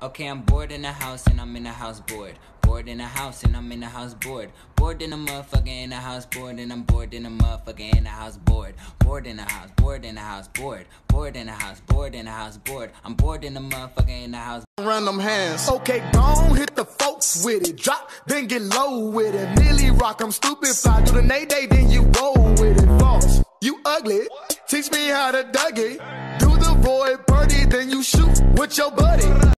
Okay, I'm bored in the house and I'm in the house bored. Bored in the house and I'm in the house bored. Bored in the motherfucker in the house bored and I'm bored in the motherfucker in the house bored. Bored in the house, bored in the house bored. Bored in the house, bored in the house bored. I'm bored in the motherfucker in the house. Random hands. Okay, gone, hit the folks with it. Drop, then get low with it. Milly rock, I'm stupid. Fly do the nay day, then you roll with it. Boss, you ugly. Teach me how to Dougie. Do the void birdie, then you shoot with your buddy.